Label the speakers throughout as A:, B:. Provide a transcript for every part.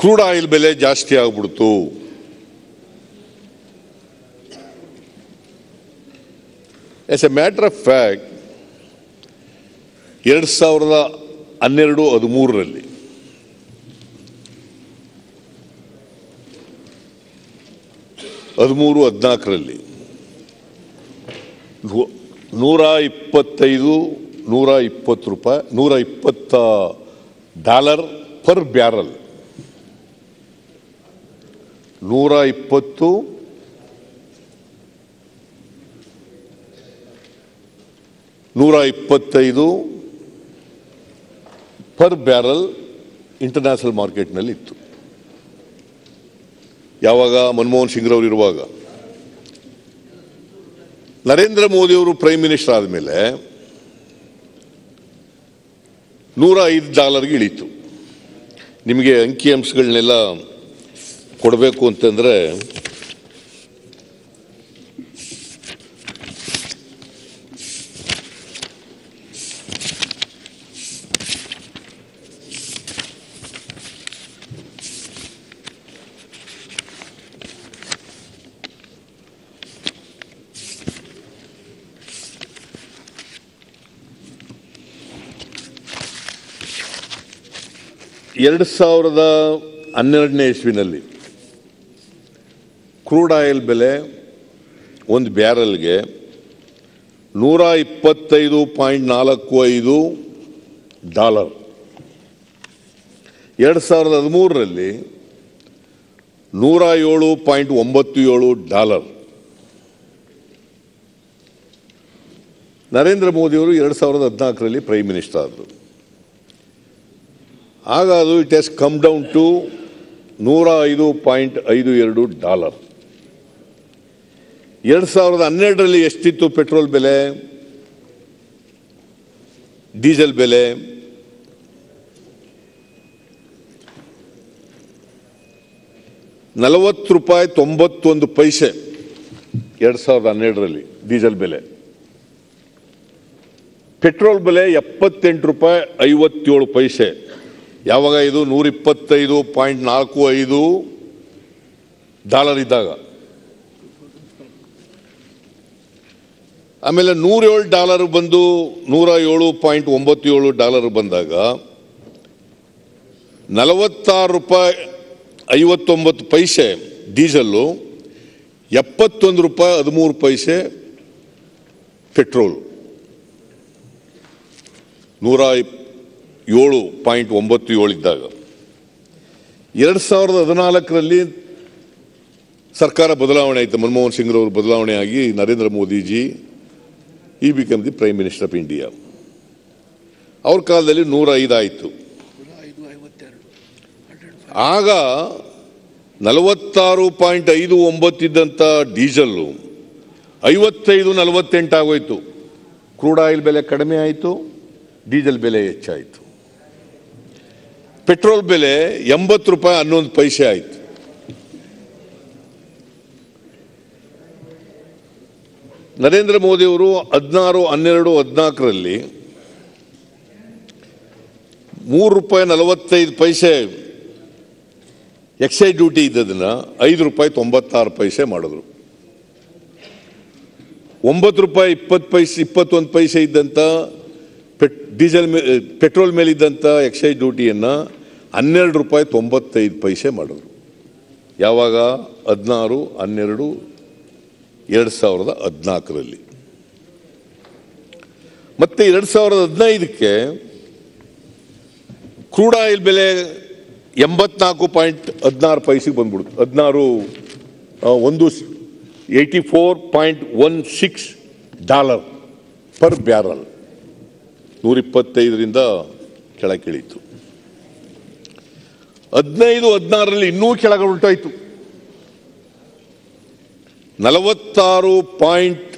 A: Crude oil ಬೆಲೆ ಜಾಸ್ತಿ ಆಗ್ಬಿಡ್ತು. As a matter of fact ಎರಡು ಸಾವಿರದ ಹನ್ನೆರಡು ಹದಿಮೂರರಲ್ಲಿ ಹದಿಮೂರು, ಹದಿನಾಲ್ಕರಲ್ಲಿ ನೂರ ಇಪ್ಪತ್ತೈದು, ನೂರ ಇಪ್ಪತ್ತು ರೂಪಾಯಿ, ನೂರ ಇಪ್ಪತ್ತ ಡಾಲರ್ ಪರ್ ಬ್ಯಾರಲ್. ನೂರ ಇಪ್ಪತ್ತು ನೂರ ಇಪ್ಪತ್ತೈದು ಪರ್ ಬ್ಯಾರಲ್ ಇಂಟರ್ನ್ಯಾಷನಲ್ ಮಾರ್ಕೆಟ್ನಲ್ಲಿ ಇತ್ತು. ಯಾವಾಗ ಮನಮೋಹನ್ ಸಿಂಗ್ರವರು ಇರುವಾಗ? ನರೇಂದ್ರ ಮೋದಿಯವರು ಪ್ರೈಮ್ ಮಿನಿಸ್ಟರ್ ಆದಮೇಲೆ ನೂರ ಐದು ಡಾಲರ್ಗೆ ಇಳೀತು. ನಿಮಗೆ ಅಂಕಿಅಂಶಗಳನ್ನೆಲ್ಲ ಕೊಡಬೇಕು ಅಂತಂದರೆ ಎರಡು ಸಾವಿರದ ಹನ್ನೆರಡನೇ ಇಸ್ವಿನಲ್ಲಿ ಕ್ರೂಡ್ ಆಯಿಲ್ ಬೆಲೆ ಒಂದು ಬ್ಯಾರಲ್ಗೆ ನೂರ ಇಪ್ಪತ್ತೈದು ಪಾಯಿಂಟ್ ನಾಲ್ಕು ಐದು ಡಾಲರ್. ಎರಡು ಸಾವಿರದ ಹದಿಮೂರರಲ್ಲಿ ನೂರ ಏಳು ಪಾಯಿಂಟ್ ಒಂಬತ್ತು ಏಳು ಡಾಲರ್. ನರೇಂದ್ರ ಮೋದಿಯವರು ಎರಡು ಸಾವಿರದ ಹದಿನಾಲ್ಕರಲ್ಲಿ ಪ್ರೈಮ್ ಮಿನಿಸ್ಟರ್ ಆದರು. ಆಗ ಅದು it has come down to ನೂರ ಐದು ಪಾಯಿಂಟ್ ಐದು ಎರಡು ಡಾಲರ್. ಎರಡು ಸಾವಿರದ ಹನ್ನೆರಡರಲ್ಲಿ ಎಷ್ಟಿತ್ತು ಪೆಟ್ರೋಲ್ ಬೆಲೆ? ಡೀಸೆಲ್ ಬೆಲೆ? ನಲವತ್ತು ರೂಪಾಯಿ ತೊಂಬತ್ತೊಂದು ಪೈಸೆ ಎರಡು ಸಾವಿರದ ಹನ್ನೆರಡರಲ್ಲಿ ಡೀಸೆಲ್ ಬೆಲೆ. ಪೆಟ್ರೋಲ್ ಬೆಲೆ ಎಪ್ಪತ್ತೆಂಟು ರೂಪಾಯಿ ಐವತ್ತೇಳು ಪೈಸೆ. ಯಾವಾಗ ಇದು ನೂರಿಪ್ಪತ್ತೈದು ಪಾಯಿಂಟ್ ನಾಲ್ಕು ಐದು ಡಾಲರ್ ಇದ್ದಾಗ. ಆಮೇಲೆ ನೂರೇಳು ಡಾಲರ್ ಬಂದು ನೂರ ಏಳು ಪಾಯಿಂಟ್ ಒಂಬತ್ತು ಏಳು ಡಾಲರ್ ಬಂದಾಗ ನಲವತ್ತಾರು ರೂಪಾಯಿ ಐವತ್ತೊಂಬತ್ತು ಪೈಸೆ ಡೀಸೆಲ್ಲು, ಎಪ್ಪತ್ತೊಂದು ರೂಪಾಯಿ ಹದಿಮೂರು ಪೈಸೆ ಪೆಟ್ರೋಲ್. ನೂರ ಏಳು ಪಾಯಿಂಟ್ ಒಂಬತ್ತು ಏಳು ಇದ್ದಾಗ. ಎರಡು ಸಾವಿರದ ಹದಿನಾಲ್ಕರಲ್ಲಿ ಸರ್ಕಾರ ಬದಲಾವಣೆ ಆಯಿತು. ಮನಮೋಹನ್ ಸಿಂಗ್ರವರು ಬದಲಾವಣೆ ಆಗಿ ನರೇಂದ್ರ ಮೋದಿಜಿ ಈ become the prime minister of India ಅವ್ರ ಕಾಲದಲ್ಲಿ ನೂರ ಐದು ಆಯಿತು.
B: ಐದು ಐವತ್ತೆರಡು
A: ಆಗ ನಲವತ್ತಾರು ಪಾಯಿಂಟ್ ಐದು ಒಂಬತ್ತಿದ್ದಂಥ ಡೀಸೆಲ್ಲು ಐವತ್ತೈದು ನಲವತ್ತೆಂಟು ಆಗೋಯ್ತು. ಕ್ರೂಡ್ ಆಯಿಲ್ ಬೆಲೆ ಕಡಿಮೆ ಆಯಿತು, ಡೀಸೆಲ್ ಬೆಲೆ ಹೆಚ್ಚಾಯಿತು. ಪೆಟ್ರೋಲ್ ಬೆಲೆ ಎಂಬತ್ತು ರೂಪಾಯಿ ಹನ್ನೊಂದು ಪೈಸೆ ಆಯಿತು. ನರೇಂದ್ರ ಮೋದಿಯವರು ಹದಿನಾರು, ಹನ್ನೆರಡು, ಹದಿನಾಲ್ಕರಲ್ಲಿ ಮೂರು ರೂಪಾಯಿ ನಲವತ್ತೈದು ಪೈಸೆ ಎಕ್ಸೈಸ್ ಡ್ಯೂಟಿ ಇದ್ದದನ್ನು ಐದು ರೂಪಾಯಿ ತೊಂಬತ್ತಾರು ಪೈಸೆ ಮಾಡಿದ್ರು. ಒಂಬತ್ತು ರೂಪಾಯಿ ಇಪ್ಪತ್ತು ಪೈಸೆ, ಇಪ್ಪತ್ತೊಂದು ಪೈಸೆ ಇದ್ದಂಥ ಪೆಟ್, ಡೀಸೆಲ್ ಮೇ, ಪೆಟ್ರೋಲ್ ಮೇಲಿದ್ದಂಥ ಎಕ್ಸೈಸ್ ಡ್ಯೂಟಿಯನ್ನು ಹನ್ನೆರಡು ರೂಪಾಯಿ ತೊಂಬತ್ತೈದು ಪೈಸೆ ಮಾಡಿದ್ರು. ಯಾವಾಗ? ಹದಿನಾರು, ಹನ್ನೆರಡು ಎರಡು ಸಾವಿರದ ಹದಿನಾಲ್ಕರಲ್ಲಿ. ಮತ್ತೆ ಎರಡು ಸಾವಿರದ ಹದಿನೈದಕ್ಕೆ ಕ್ರೂಡ್ ಆಯಿಲ್ ಬೆಲೆ ಎಂಬತ್ನಾಲ್ಕು ಪಾಯಿಂಟ್ ಹದಿನಾರು ಪೈಸೆಗೆ ಬಂದ್ಬಿಡ್ತು. ಹದಿನಾರು ಒಂದು eighty four point one six dollar per barrel. ನೂರಿಪ್ಪತ್ತೈದರಿಂದ ಕೆಳಗಿಳಿತು ಹದಿನೈದು, ಹದಿನಾರರಲ್ಲಿ ಇನ್ನೂ ಕೆಳಗೆ ಉಲ್ಟಾಯಿತು ನಲವತ್ತಾರು ಪಾಯಿಂಟ್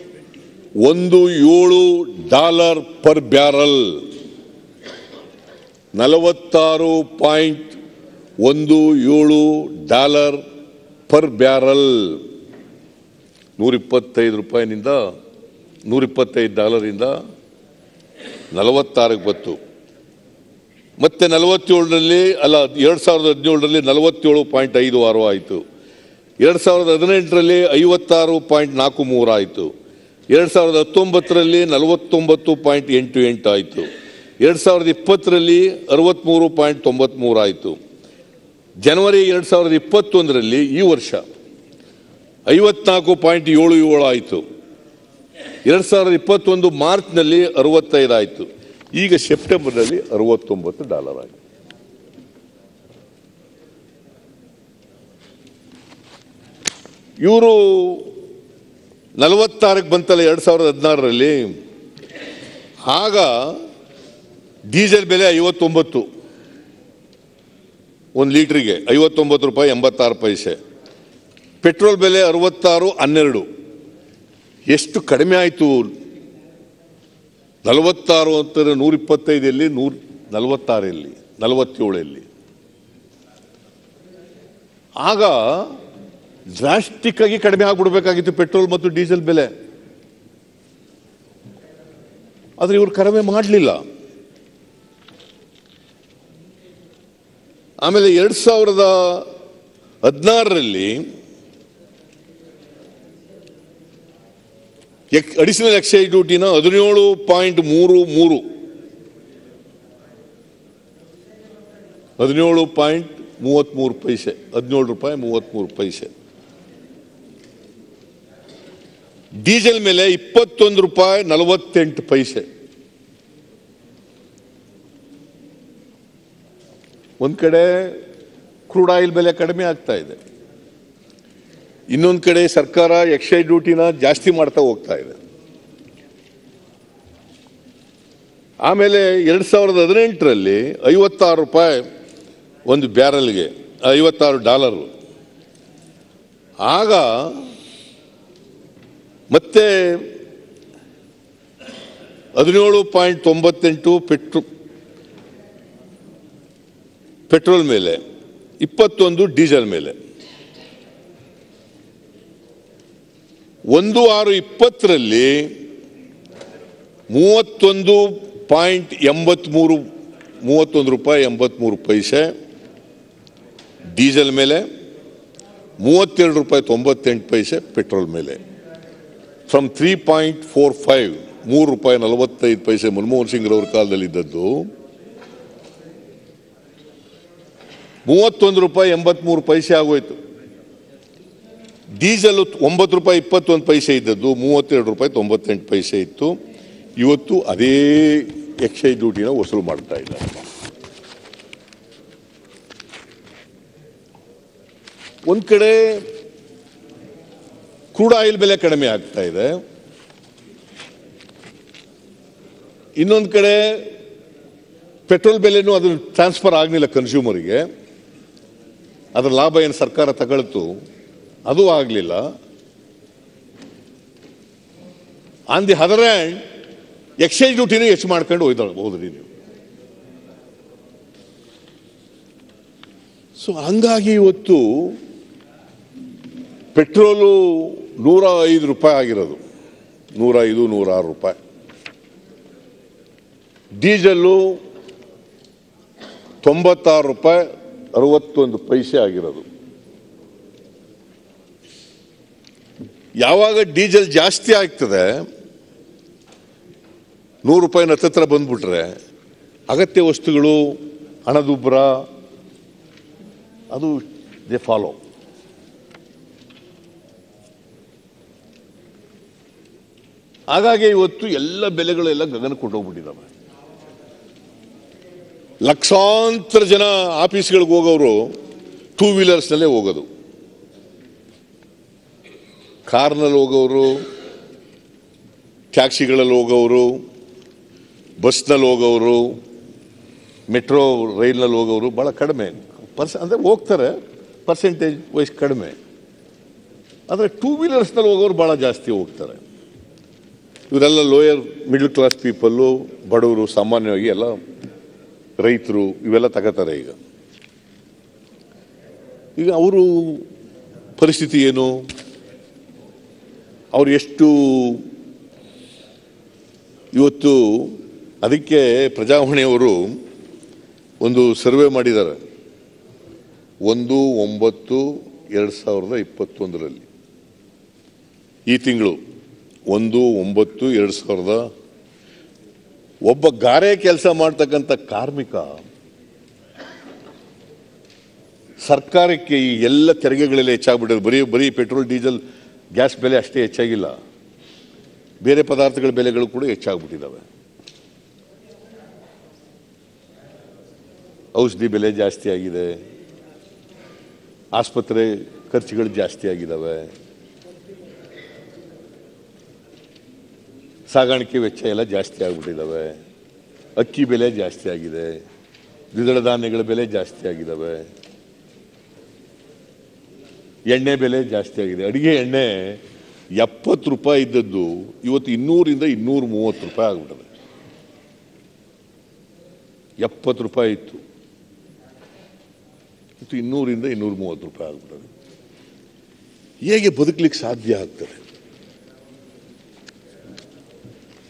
A: ಒಂದು ಏಳು ಡಾಲರ್ ಪರ್ ಬ್ಯಾರಲ್. ನಲವತ್ತಾರು ಪಾಯಿಂಟ್ ಒಂದು ಏಳು ಡಾಲರ್ ಪರ್ ಬ್ಯಾರಲ್. ನೂರಿಪ್ಪತ್ತೈದು ರೂಪಾಯಿನಿಂದ ನೂರಿಪ್ಪತ್ತೈದು ಡಾಲರಿಂದ ನಲವತ್ತಾರಕ್ಕೆ ಬತ್ತು ಮತ್ತೆ ನಲವತ್ತೇಳರಲ್ಲಿ, ಅಲ್ಲ, ಎರಡು ಸಾವಿರದ ಹದಿನೇಳರಲ್ಲಿ ನಲವತ್ತೇಳು ಪಾಯಿಂಟ್ ಐದು ಆರು ಆಯಿತು. ಎರಡು ಸಾವಿರದ ಹದಿನೆಂಟರಲ್ಲಿ ಐವತ್ತಾರು ಪಾಯಿಂಟ್ ನಾಲ್ಕು ಮೂರು ಆಯಿತು. ಎರಡು ಸಾವಿರದ ಹತ್ತೊಂಬತ್ತರಲ್ಲಿ ನಲವತ್ತೊಂಬತ್ತು ಪಾಯಿಂಟ್ ಎಂಟು ಎಂಟು ಆಯಿತು. ಎರಡು ಸಾವಿರದ ಇಪ್ಪತ್ತರಲ್ಲಿ ಅರವತ್ತ್ಮೂರು ಪಾಯಿಂಟ್ ತೊಂಬತ್ತ್ಮೂರು ಆಯಿತು. ಜನವರಿ ಎರಡು ಸಾವಿರದ ಇಪ್ಪತ್ತೊಂದರಲ್ಲಿ ಈ ವರ್ಷ ಐವತ್ನಾಲ್ಕು ಪಾಯಿಂಟ್ ಏಳು ಏಳು ಆಯಿತು. ಎರಡು ಸಾವಿರದ ಇಪ್ಪತ್ತೊಂದು ಮಾರ್ಚ್ನಲ್ಲಿ ಅರವತ್ತೈದು ಆಯಿತು. ಈಗ ಸೆಪ್ಟೆಂಬರ್ನಲ್ಲಿ ಅರವತ್ತೊಂಬತ್ತು ಡಾಲರ್ ಆಯಿತು. ಇವರು ನಲವತ್ತಾರಕ್ಕೆ ಬಂತಲ್ಲ ಎರಡು ಸಾವಿರದ ಹದಿನಾರರಲ್ಲಿ. ಆಗ ಡೀಸೆಲ್ ಬೆಲೆ ಐವತ್ತೊಂಬತ್ತು. ಒಂದು ಲೀಟ್ರಿಗೆ ಐವತ್ತೊಂಬತ್ತು ರೂಪಾಯಿ ಎಂಬತ್ತಾರು ಪೈಸೆ. ಪೆಟ್ರೋಲ್ ಬೆಲೆ ಅರವತ್ತಾರು, ಹನ್ನೆರಡು. ಎಷ್ಟು ಕಡಿಮೆ ಆಯಿತು? ನಲವತ್ತಾರು ಅಂತಂದರೆ ನೂರ ಇಪ್ಪತ್ತೈದಲ್ಲಿ ನೂರ ನಲವತ್ತಾರಲ್ಲಿ ನಲವತ್ತೇಳಲ್ಲಿ ಆಗ ಡ್ರಾಸ್ಟಿಕ್ ಆಗಿ ಕಡಿಮೆ ಆಗ್ಬಿಡ್ಬೇಕಾಗಿತ್ತು ಪೆಟ್ರೋಲ್ ಮತ್ತು ಡೀಸೆಲ್ ಬೆಲೆ. ಆದ್ರೆ ಇವರು ಕಡಿಮೆ ಮಾಡಲಿಲ್ಲ. ಆಮೇಲೆ ಎರಡ್ ಸಾವಿರದ ಹದಿನಾರರಲ್ಲಿ ಅಡಿಷನಲ್ ಎಕ್ಸೈಸ್ ಡ್ಯೂಟಿನ ಹದಿನೇಳು ಪಾಯಿಂಟ್ ಮೂರು ಮೂರು. ಹದಿನೇಳು ಪಾಯಿಂಟ್ ಮೂವತ್ತ್ಮೂರು ಪೈಸೆ, ಹದಿನೇಳು ರೂಪಾಯಿ ಮೂವತ್ತ್ಮೂರು ಪೈಸೆ. ಡೀಸೆಲ್ ಮೇಲೆ ಇಪ್ಪತ್ತೊಂದು ರೂಪಾಯಿ ನಲವತ್ತೆಂಟು ಪೈಸೆ. ಒಂದು ಕಡೆ ಕ್ರೂಡ್ ಆಯಿಲ್ ಬೆಲೆ ಕಡಿಮೆ ಆಗ್ತಾ ಇದೆ. ಇನ್ನೊಂದು ಕಡೆ ಸರ್ಕಾರ ಎಕ್ಸೈಸ್ ಡ್ಯೂಟಿನ ಜಾಸ್ತಿ ಮಾಡ್ತಾ ಹೋಗ್ತಾ ಇದೆ. ಆಮೇಲೆ ಎರಡು ಸಾವಿರದ ಹದಿನೆಂಟರಲ್ಲಿ ಐವತ್ತಾರು ರೂಪಾಯಿ ಒಂದು ಬ್ಯಾರಲ್ಗೆ, ಐವತ್ತಾರು ಡಾಲರು. ಆಗ ಮತ್ತೆ ಹದಿನೇಳು ಪಾಯಿಂಟ್ ತೊಂಬತ್ತೆಂಟು ಪೆಟ್ರೋ ಪೆಟ್ರೋಲ್ ಮೇಲೆ, ಇಪ್ಪತ್ತೊಂದು ಡೀಸೆಲ್ ಮೇಲೆ. ಒಂದು ಆರು ಇಪ್ಪತ್ತರಲ್ಲಿ ಮೂವತ್ತೊಂದು ಪಾಯಿಂಟ್ ಎಂಬತ್ಮೂರು, ಮೂವತ್ತೊಂದು ರೂಪಾಯಿ ಎಂಬತ್ಮೂರು ಪೈಸೆ ಡೀಸೆಲ್ ಮೇಲೆ, ಮೂವತ್ತೆರಡು ರೂಪಾಯಿ ತೊಂಬತ್ತೆಂಟು ಪೈಸೆ ಪೆಟ್ರೋಲ್ ಮೇಲೆ. From three point four five ಮೂರು ರೂಪಾಯಿ ನಲವತ್ತೈದು ಪೈಸೆ ಮನಮೋಹನ್ ಸಿಂಗ್ ರವರ ಕಾಲದಲ್ಲಿ ಇದ್ದದ್ದು ಮೂವತ್ತೊಂದು ರೂಪಾಯಿ ಎಂಬತ್ಮೂರು ಪೈಸೆ ಆಗೋಯ್ತು. ಡೀಸೆಲ್ ಒಂಬತ್ತು ರೂಪಾಯಿ ಇಪ್ಪತ್ತೊಂದು ಪೈಸೆ ಇದ್ದದ್ದು, ಮೂವತ್ತೆರಡು ರೂಪಾಯಿ ತೊಂಬತ್ತೆಂಟು ಪೈಸೆ ಇತ್ತು. ಇವತ್ತು ಅದೇ ಎಕ್ಸೈಸ್ ಡ್ಯೂಟಿನ ವಸೂಲು ಮಾಡ್ತಾ ಇದ್ದಾರೆ. ಒಂದು ಕಡೆ ಕ್ರೂಡ್ ಆಯಿಲ್ ಬೆಲೆ ಕಡಿಮೆ ಆಗ್ತಾ ಇದೆ. ಇನ್ನೊಂದು ಕಡೆ ಪೆಟ್ರೋಲ್ ಬೆಲೆನೂ ಅದು ಟ್ರಾನ್ಸ್ಫರ್ ಆಗಲಿಲ್ಲ ಕನ್ಸ್ಯೂಮರಿಗೆ. ಅದರ ಲಾಭ ಏನು ಸರ್ಕಾರ ತಗೊಳ್ತು? ಅದು ಆಗಲಿಲ್ಲ. On the other hand exchange ಡ್ಯೂಟಿನೂ ಹೆಚ್ಚು ಮಾಡ್ಕೊಂಡು ಹೋದ್ರಿ ನೀವು. ಸೊ ಹಂಗಾಗಿ ಇವತ್ತು ಪೆಟ್ರೋಲು ನೂರ ಐದು ರೂಪಾಯಿ ಆಗಿರೋದು. ನೂರ ಐದು ನೂರ ಆರು ರೂಪಾಯಿ. ಡೀಸೆಲ್ಲು ತೊಂಬತ್ತಾರು ರೂಪಾಯಿ, ಅರವತ್ತೊಂದು ಪೈಸೆ ಆಗಿರೋದು. ಯಾವಾಗ ಡೀಸೆಲ್ ಜಾಸ್ತಿ ಆಗ್ತದೆ, ನೂರು ರೂಪಾಯಿನ ಹತ್ತತ್ರ ಬಂದ್ಬಿಟ್ರೆ, ಅಗತ್ಯ ವಸ್ತುಗಳು, ಹಣದುಬ್ಬರ, ಅದು ದೇ ಫಾಲೋ ಹಾಗಾಗಿ ಇವತ್ತು ಎಲ್ಲ ಬೆಲೆಗಳೆಲ್ಲ ಗಗನ ಕೊಂಡೋಗ್ಬಿಟ್ಟಿದ್ದಾವೆ. ಲಕ್ಷಾಂತರ ಜನ ಆಫೀಸ್ಗಳಿಗೆ ಹೋಗೋರು ಟೂ ವೀಲರ್ಸ್ನಲ್ಲೇ ಹೋಗೋದು. ಕಾರ್ನಲ್ಲಿ ಹೋಗೋರು, ಟ್ಯಾಕ್ಸಿಗಳಲ್ಲಿ ಹೋಗೋರು, ಬಸ್ನಲ್ಲಿ ಹೋಗೋರು, ಮೆಟ್ರೋ ರೈಲ್ನಲ್ಲಿ ಹೋಗೋರು ಭಾಳ ಕಡಿಮೆ. ಪರ್ಸ, ಅಂದರೆ ಹೋಗ್ತಾರೆ ಪರ್ಸೆಂಟೇಜ್ ವೈಸ್ ಕಡಿಮೆ. ಆದರೆ ಟೂ ವೀಲರ್ಸ್ನಲ್ಲಿ ಹೋಗೋರು ಭಾಳ ಜಾಸ್ತಿ ಹೋಗ್ತಾರೆ. ಇವರೆಲ್ಲ ಲೋಯರ್ ಮಿಡ್ಲ್ ಕ್ಲಾಸ್ ಪೀಪಲ್ಲು ಬಡವರು, ಸಾಮಾನ್ಯವಾಗಿ ಎಲ್ಲ ರೈತರು, ಇವೆಲ್ಲ ತಗೋತಾರೆ ಈಗ. ಈಗ ಅವರು ಪರಿಸ್ಥಿತಿ ಏನು? ಅವ್ರು ಎಷ್ಟು ಇವತ್ತು ಅದಕ್ಕೆ ಪ್ರಜಾವಾಣಿಯವರು ಒಂದು ಸರ್ವೆ ಮಾಡಿದ್ದಾರೆ. ಒಂದು, ಒಂಬತ್ತು, ಎರಡು ಸಾವಿರದ ಇಪ್ಪತ್ತೊಂದರಲ್ಲಿ ಈ ತಿಂಗಳು. ಒಂದು, ಒಂಬತ್ತು, ಎರಡು ಸಾವಿರದ ಒಬ್ಬ ಗಾರೆ ಕೆಲಸ ಮಾಡ್ತಕ್ಕಂಥ ಕಾರ್ಮಿಕ ಸರ್ಕಾರಕ್ಕೆ ಈ ಎಲ್ಲ ತೆರಿಗೆಗಳಲ್ಲಿ ಹೆಚ್ಚಾಗ್ಬಿಟ್ಟಿದೆ. ಬರೀ ಬರೀ ಪೆಟ್ರೋಲ್, ಡೀಸೆಲ್, ಗ್ಯಾಸ್ ಬೆಲೆ ಅಷ್ಟೇ ಹೆಚ್ಚಾಗಿಲ್ಲ. ಬೇರೆ ಪದಾರ್ಥಗಳ ಬೆಲೆಗಳು ಕೂಡ ಹೆಚ್ಚಾಗ್ಬಿಟ್ಟಿದ್ದಾವೆ. ಔಷಧಿ ಬೆಲೆ ಜಾಸ್ತಿ ಆಗಿದೆ. ಆಸ್ಪತ್ರೆ ಖರ್ಚುಗಳು ಜಾಸ್ತಿ ಆಗಿದ್ದಾವೆ. ಸಾಗಾಣಿಕೆ ವೆಚ್ಚ ಎಲ್ಲ ಜಾಸ್ತಿ ಆಗಿಬಿಟ್ಟಿದ್ದಾವೆ ಅಕ್ಕಿ ಬೆಲೆ ಜಾಸ್ತಿ ಆಗಿದೆ. ದ್ವಿದಳ ಧಾನ್ಯಗಳ ಬೆಲೆ ಜಾಸ್ತಿ ಆಗಿದ್ದಾವೆ ಎಣ್ಣೆ ಬೆಲೆ ಜಾಸ್ತಿ ಆಗಿದೆ. ಅಡಿಗೆ ಎಣ್ಣೆ ಎಪ್ಪತ್ತು ರೂಪಾಯಿ ಇದ್ದದ್ದು ಇವತ್ತು ಇನ್ನೂರಿಂದ ಇನ್ನೂರ ಮೂವತ್ತು ರೂಪಾಯಿ ಆಗ್ಬಿಟ್ಟದೆ. ಎಪ್ಪತ್ತು ರೂಪಾಯಿ ಇತ್ತು. ಇವತ್ತು ಇನ್ನೂರಿಂದ ಇನ್ನೂರ ಮೂವತ್ತು ರೂಪಾಯಿ ಆಗ್ಬಿಟ್ಟದೆ. ಹೇಗೆ ಬದುಕಲಿಕ್ಕೆ ಸಾಧ್ಯ ಆಗ್ತದೆ?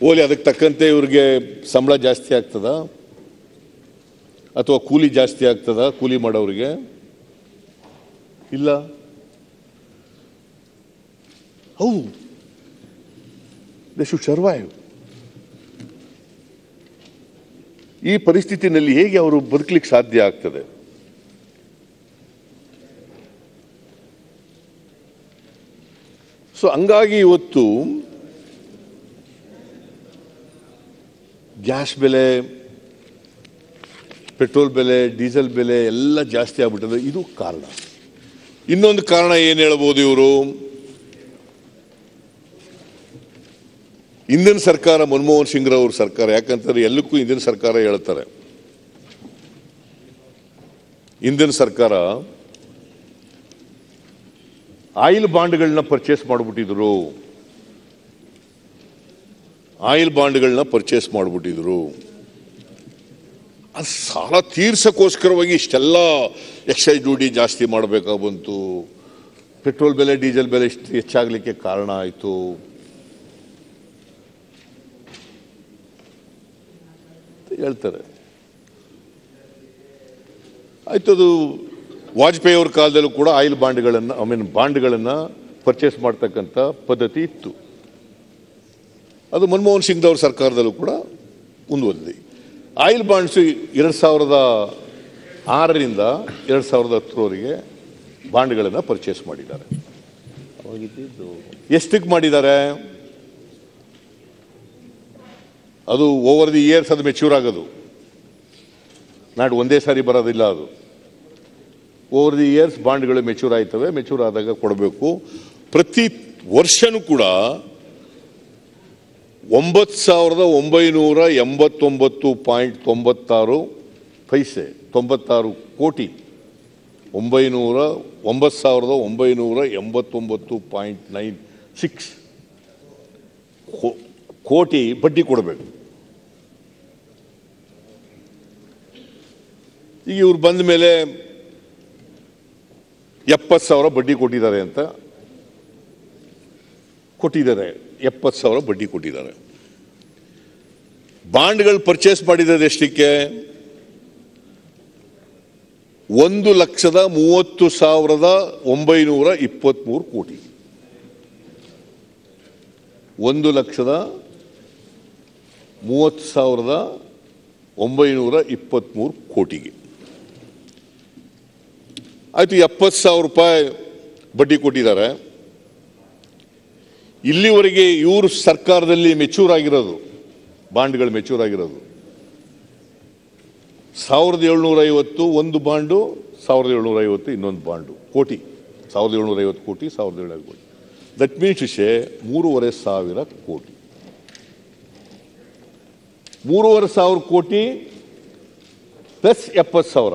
A: ಓಲಿ ಅದಕ್ಕೆ ತಕ್ಕಂತೆ ಇವ್ರಿಗೆ ಸಂಬಳ ಜಾಸ್ತಿ ಆಗ್ತದ? ಅಥವಾ ಕೂಲಿ ಜಾಸ್ತಿ ಆಗ್ತದ ಕೂಲಿ ಮಾಡೋರಿಗೆ? ಇಲ್ಲ. ಹೌದು. ದೇ ಶುಡ್ ಈ ಪರಿಸ್ಥಿತಿನಲ್ಲಿ ಹೇಗೆ ಅವರು ಬದುಕಲಿಕ್ಕೆ ಸಾಧ್ಯ ಆಗ್ತದೆ? ಸೊ ಹಂಗಾಗಿ ಇವತ್ತು ಗ್ಯಾಸ್ ಬೆಲೆ, ಪೆಟ್ರೋಲ್ ಬೆಲೆ, ಡೀಸೆಲ್ ಬೆಲೆ ಎಲ್ಲ ಜಾಸ್ತಿ ಆಗ್ಬಿಟ್ಟಿದೆ. ಇದು ಕಾರಣ. ಇನ್ನೊಂದು ಕಾರಣ ಏನು ಹೇಳ್ಬೋದು ಇವರು? ಇಂದಿನ ಸರ್ಕಾರ, ಮನಮೋಹನ್ ಸಿಂಗ್ ಅವ್ರ ಸರ್ಕಾರ. ಯಾಕಂತಂದ್ರೆ ಎಲ್ಲಕ್ಕೂ ಇಂದಿನ ಸರ್ಕಾರ ಹೇಳ್ತಾರೆ. ಇಂದಿನ ಸರ್ಕಾರ ಆಯಿಲ್ ಬಾಂಡ್ಗಳನ್ನ ಪರ್ಚೇಸ್ ಮಾಡಿಬಿಟ್ಟಿದ್ರು. ಆಯಿಲ್ ಬಾಂಡ್ಗಳನ್ನ ಪರ್ಚೇಸ್ ಮಾಡಿಬಿಟ್ಟಿದ್ರು. ಅದು ಸಾಲ ತೀರ್ಸೋಕ್ಕೋಸ್ಕರವಾಗಿ ಇಷ್ಟೆಲ್ಲ ಎಕ್ಸೈಸ್ ಡ್ಯೂಟಿ ಜಾಸ್ತಿ ಮಾಡಬೇಕಾಗಿ ಬಂತು. ಪೆಟ್ರೋಲ್ ಬೆಲೆ, ಡೀಸೆಲ್ ಬೆಲೆ ಇಷ್ಟು ಹೆಚ್ಚಾಗಲಿಕ್ಕೆ ಕಾರಣ ಆಯಿತು. ಹೇಳ್ತಾರೆ. ಆಯ್ತು ಅದು ವಾಜಪೇಯಿ ಅವ್ರ ಕಾಲದಲ್ಲೂ ಕೂಡ ಆಯಿಲ್ ಬಾಂಡ್ಗಳನ್ನು, ಐ ಮೀನ್ ಬಾಂಡ್ಗಳನ್ನು ಪರ್ಚೇಸ್ ಮಾಡ್ತಕ್ಕಂಥ ಪದ್ಧತಿ ಇತ್ತು. ಅದು ಮನಮೋಹನ್ ಸಿಂಗ್ ಅವ್ರ ಸರ್ಕಾರದಲ್ಲೂ ಕೂಡ ಮುಂದುವರೆದಿದೆ. ಆಯಿಲ್ ಬಾಂಡ್ಸ್ ಎರಡು ಸಾವಿರದ ಆರರಿಂದ ಎರಡು ಸಾವಿರದ ಹತ್ತರವರೆಗೆ ಬಾಂಡ್ಗಳನ್ನು ಪರ್ಚೇಸ್ ಮಾಡಿದ್ದಾರೆ. ಎಷ್ಟಕ್ಕೆ ಮಾಡಿದ್ದಾರೆ? ಅದು ಓವರ್ ದಿ ಇಯರ್ಸ್ ಅದು ಮೆಚ್ಯೂರ್ ಆಗೋದು. ನಾಡು ಒಂದೇ ಸಾರಿ ಬರೋದಿಲ್ಲ ಅದು. ಓವರ್ ದಿ ಇಯರ್ಸ್ ಬಾಂಡ್ಗಳು ಮೆಚೂರ್ ಆಯ್ತವೆ ಮೆಚೂರ್ ಆದಾಗ ಕೊಡಬೇಕು. ಪ್ರತಿ ವರ್ಷನೂ ಕೂಡ ಒಂಬತ್ತು ಸಾವಿರದ ಒಂಬೈನೂರ ಎಂಬತ್ತೊಂಬತ್ತು ಪಾಯಿಂಟ್ ತೊಂಬತ್ತಾರು ಪೈಸೆ, ತೊಂಬತ್ತಾರು ಕೋಟಿ. ಒಂಬೈನೂರ, ಒಂಬತ್ತು ಸಾವಿರದ ಒಂಬೈನೂರ ಎಂಬತ್ತೊಂಬತ್ತು ಪಾಯಿಂಟ್ ನೈನ್ ಸಿಕ್ಸ್ ಕೋಟಿ ಬಡ್ಡಿ ಕೊಡಬೇಕು. ಈಗ ಇವ್ರು ಬಂದ ಮೇಲೆ ಎಪ್ಪತ್ತು ಸಾವಿರ ಬಡ್ಡಿ ಕೊಟ್ಟಿದ್ದಾರೆ ಅಂತ ಕೊಟ್ಟಿದ್ದಾರೆ. ಎಪ್ಪತ್ತು ಸಾವಿರ ಬಡ್ಡಿ ಕೊಟ್ಟಿದ್ದಾರೆ. ಬಾಂಡ್ಗಳು ಪರ್ಚೇಸ್ ಮಾಡಿದ್ದಾರೆ ಎಷ್ಟಕ್ಕೆ? ಒಂದು ಲಕ್ಷದ ಮೂವತ್ತು ಸಾವಿರದ ಒಂಬೈನೂರ ಇಪ್ಪತ್ತ್ಮೂರು ಕೋಟಿ. ಒಂದು ಲಕ್ಷದ ಮೂವತ್ತು ಸಾವಿರದ ಒಂಬೈನೂರ ಇಪ್ಪತ್ತ್ಮೂರು ಕೋಟಿಗೆ. ಆಯಿತು, ಎಪ್ಪತ್ತು ಸಾವಿರ ರೂಪಾಯಿ ಬಡ್ಡಿ ಕೊಟ್ಟಿದ್ದಾರೆ. ಇಲ್ಲಿವರೆಗೆ ಇವರು ಸರ್ಕಾರದಲ್ಲಿ ಮೆಚೂರ್ ಆಗಿರೋದು, ಬಾಂಡ್ಗಳು ಮೆಚೂರ್ ಆಗಿರೋದು. ಸಾವಿರದ ಏಳ್ನೂರ ಐವತ್ತು ಒಂದು ಬಾಂಡು, ಸಾವಿರದ ಏಳ್ನೂರ ಐವತ್ತು ಇನ್ನೊಂದು ಬಾಂಡು, ಕೋಟಿ. ಸಾವಿರದ ಏಳ್ನೂರ ಐವತ್ತು ಕೋಟಿ, ಸಾವಿರದ ಏಳ್ನೂರ ಕೋಟಿ. ದಟ್ ಮೀನ್ಸ್ ವಿಷಯ ಮೂರುವರೆ ಸಾವಿರ ಕೋಟಿ. ಮೂರುವರೆ ಸಾವಿರ ಕೋಟಿ ಪ್ಲಸ್ ಎಪ್ಪತ್ತು ಸಾವಿರ.